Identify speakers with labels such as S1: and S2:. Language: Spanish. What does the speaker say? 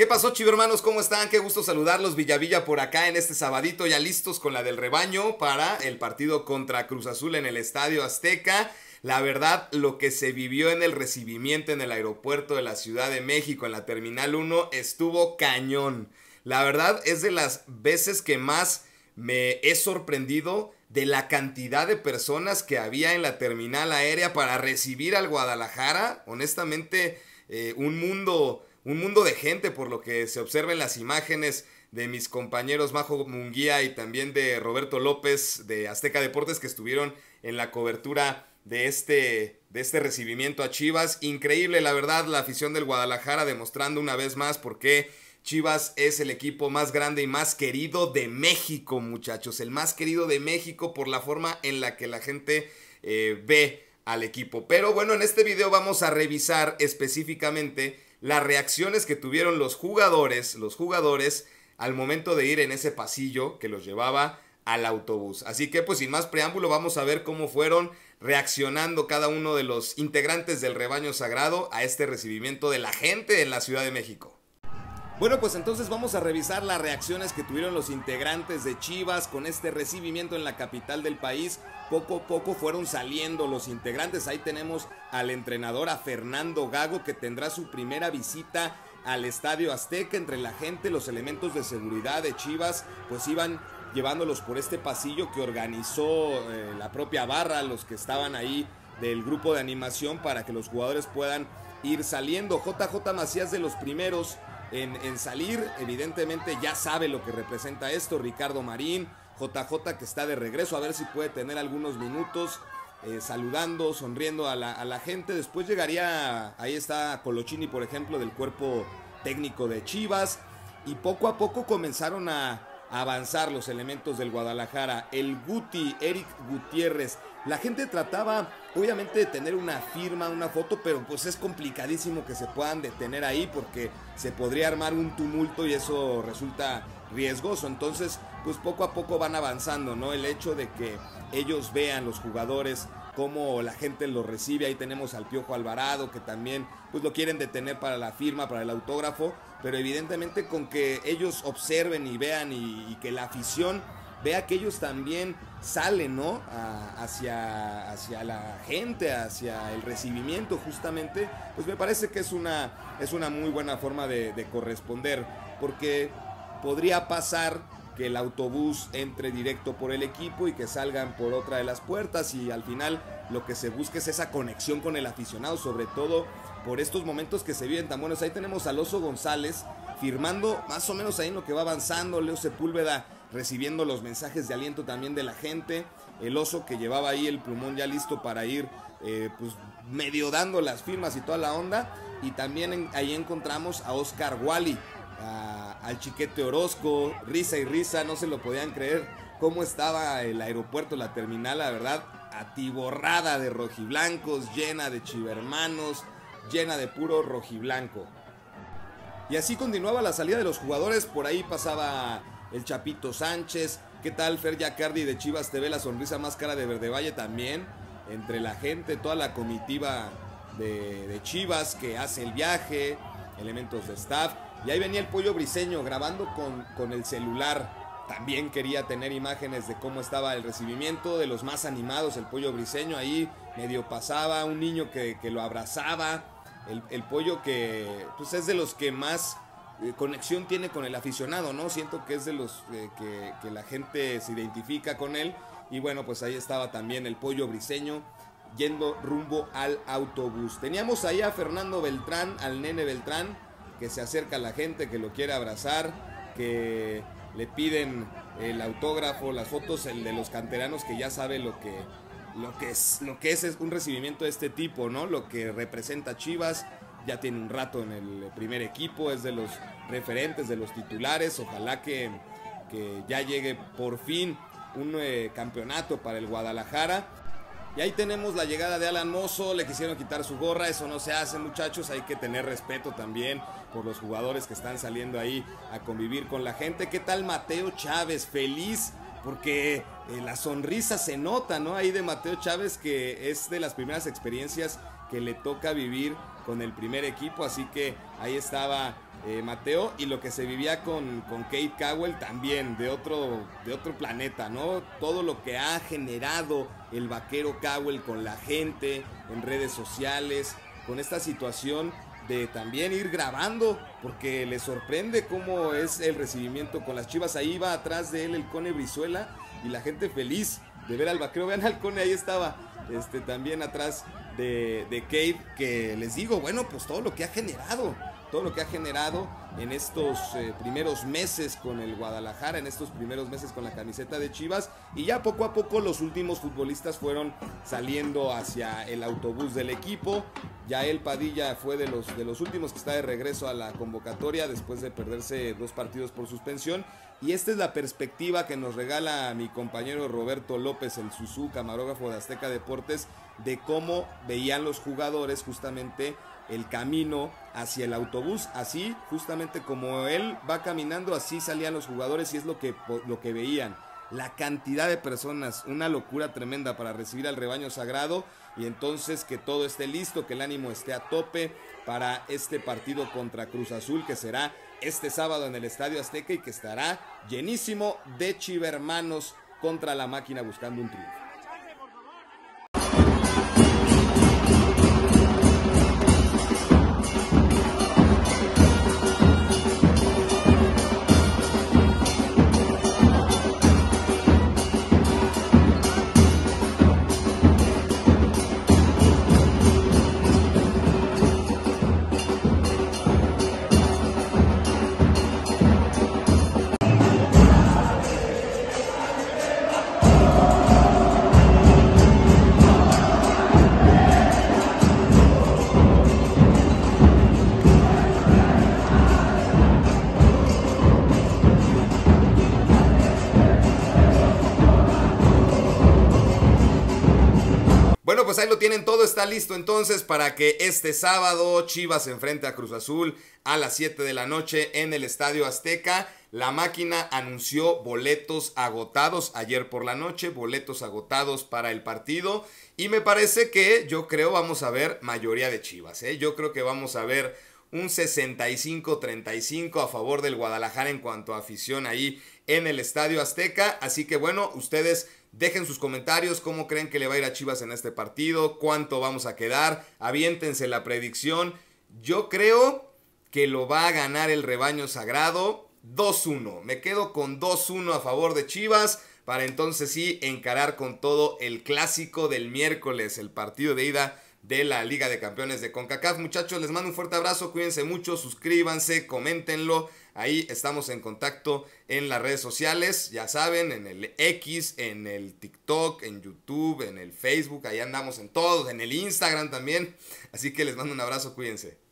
S1: ¿Qué pasó, chivo hermanos? ¿Cómo están? Qué gusto saludarlos. Villavilla por acá en este sabadito, ya listos con la del rebaño para el partido contra Cruz Azul en el Estadio Azteca. La verdad, lo que se vivió en el recibimiento en el aeropuerto de la Ciudad de México, en la Terminal 1, estuvo cañón. La verdad es de las veces que más me he sorprendido de la cantidad de personas que había en la terminal aérea para recibir al Guadalajara. Honestamente, eh, un mundo un mundo de gente por lo que se observa en las imágenes de mis compañeros Majo Munguía y también de Roberto López de Azteca Deportes que estuvieron en la cobertura de este, de este recibimiento a Chivas. Increíble, la verdad, la afición del Guadalajara demostrando una vez más por qué Chivas es el equipo más grande y más querido de México, muchachos. El más querido de México por la forma en la que la gente eh, ve al equipo. Pero bueno, en este video vamos a revisar específicamente las reacciones que tuvieron los jugadores, los jugadores al momento de ir en ese pasillo que los llevaba al autobús. Así que pues sin más preámbulo vamos a ver cómo fueron reaccionando cada uno de los integrantes del rebaño sagrado a este recibimiento de la gente en la Ciudad de México. Bueno, pues entonces vamos a revisar las reacciones que tuvieron los integrantes de Chivas con este recibimiento en la capital del país. Poco a poco fueron saliendo los integrantes. Ahí tenemos al entrenador, a Fernando Gago, que tendrá su primera visita al Estadio Azteca entre la gente, los elementos de seguridad de Chivas, pues iban llevándolos por este pasillo que organizó eh, la propia barra, los que estaban ahí del grupo de animación para que los jugadores puedan ir saliendo. JJ Macías de los primeros en, salir. Evidentemente ya sabe lo que representa esto. Ricardo Marín, JJ que está de regreso, a ver si puede tener algunos minutos. Eh, saludando, sonriendo a la, a la, gente. Después llegaría, ahí está Colochini, por ejemplo, del cuerpo técnico de Chivas. Y poco a poco comenzaron a, avanzar los elementos del Guadalajara. El Guti, Eric Gutiérrez. La gente trataba, obviamente, de tener una firma, una foto, pero pues es complicadísimo que se puedan detener ahí porque se podría armar un tumulto y eso resulta riesgoso. Entonces, pues poco a poco van avanzando, ¿no? El hecho de que ellos vean los jugadores cómo la gente lo recibe. Ahí tenemos al Piojo Alvarado que también pues lo quieren detener para la firma, para el autógrafo, pero evidentemente con que ellos observen y vean y, que la afición vea que ellos también salen, ¿no? hacia, hacia la gente, hacia el recibimiento justamente, pues me parece que es una, es una muy buena forma de, de corresponder, porque podría pasar que el autobús entre directo por el equipo y que salgan por otra de las puertas y al final lo que se busca es esa conexión con el aficionado, sobre todo por estos momentos que se viven tan buenos. Ahí tenemos al Oso González firmando más o menos ahí en lo que va avanzando, Leo Sepúlveda recibiendo los mensajes de aliento también de la gente, el Oso que llevaba ahí el plumón ya listo para ir eh, pues medio dando las firmas y toda la onda. Y también ahí encontramos a Oscar Wally al Chiquete Orozco, risa y risa, no se lo podían creer cómo estaba el aeropuerto, la terminal, la verdad, atiborrada de rojiblancos, llena de chivermanos, llena de puro rojiblanco. Y así continuaba la salida de los jugadores, por ahí pasaba el Chapito Sánchez, ¿qué tal Fer Yacardi de Chivas TV, la sonrisa más cara de Verde Valle también? Entre la gente, toda la comitiva de, de Chivas que hace el viaje, elementos de staff. Y ahí venía el pollo briseño grabando con, con el celular. También quería tener imágenes de cómo estaba el recibimiento, de los más animados, el pollo briseño ahí medio pasaba, un niño que, lo abrazaba, el, pollo que pues es de los que más eh, conexión tiene con el aficionado, ¿no? Siento que es de los eh, que, la gente se identifica con él. Y bueno, pues ahí estaba también el pollo briseño yendo rumbo al autobús. Teníamos ahí a Fernando Beltrán, al nene Beltrán, que se acerca a la gente, que lo quiere abrazar, que le piden el autógrafo, las fotos, el de los canteranos que ya sabe lo que, lo que es, lo que es, es un recibimiento de este tipo, ¿no? Lo que representa Chivas, ya tiene un rato en el primer equipo, es de los referentes, de los titulares, ojalá que, que ya llegue por fin un eh, campeonato para el Guadalajara y ahí tenemos la llegada de Alan Mozo, le quisieron quitar su gorra, eso no se hace muchachos, hay que tener respeto también por los jugadores que están saliendo ahí a convivir con la gente. ¿Qué tal Mateo Chávez? Feliz porque eh, la sonrisa se nota, ¿no? Ahí de Mateo Chávez que es de las primeras experiencias que le toca vivir con el primer equipo, así que ahí estaba eh, Mateo, y lo que se vivía con, con Kate Cowell también, de otro, de otro planeta, ¿no? Todo lo que ha generado el vaquero Cowell con la gente en redes sociales, con esta situación de también ir grabando, porque le sorprende cómo es el recibimiento con las chivas. Ahí va atrás de él el Cone Brizuela y la gente feliz de ver al vaquero. Vean al Cone, ahí estaba este, también atrás de, de que les digo, bueno, pues todo lo que ha generado todo lo que ha generado en estos eh, primeros meses con el Guadalajara, en estos primeros meses con la camiseta de Chivas y ya poco a poco los últimos futbolistas fueron saliendo hacia el autobús del equipo. Ya el Padilla fue de los, de los últimos que está de regreso a la convocatoria después de perderse dos partidos por suspensión. Y esta es la perspectiva que nos regala mi compañero Roberto López, el Susu, camarógrafo de Azteca Deportes, de cómo veían los jugadores justamente el camino hacia el autobús. Así, justamente como él va caminando, así salían los jugadores y es lo que, lo que veían. La cantidad de personas, una locura tremenda para recibir al rebaño sagrado y entonces que todo esté listo, que el ánimo esté a tope para este partido contra Cruz Azul que será este sábado en el Estadio Azteca y que estará llenísimo de chivermanos contra la máquina buscando un triunfo. Pues ahí lo tienen, todo está listo entonces para que este sábado Chivas se enfrente a Cruz Azul a las 7 de la noche en el Estadio Azteca. La máquina anunció boletos agotados ayer por la noche, boletos agotados para el partido. Y me parece que yo creo vamos a ver mayoría de Chivas. ¿eh? Yo creo que vamos a ver un 65-35 a favor del Guadalajara en cuanto a afición ahí en el Estadio Azteca. Así que bueno, ustedes Dejen sus comentarios, cómo creen que le va a ir a Chivas en este partido, cuánto vamos a quedar, aviéntense la predicción. Yo creo que lo va a ganar el rebaño sagrado 2-1. Me quedo con 2-1 a favor de Chivas para entonces sí encarar con todo el clásico del miércoles, el partido de ida de la Liga de Campeones de CONCACAF. Muchachos, les mando un fuerte abrazo, cuídense mucho, suscríbanse, coméntenlo. Ahí estamos en contacto en las redes sociales, ya saben, en el X, en el TikTok, en YouTube, en el Facebook, ahí andamos en todos, en el Instagram también. Así que les mando un abrazo, cuídense.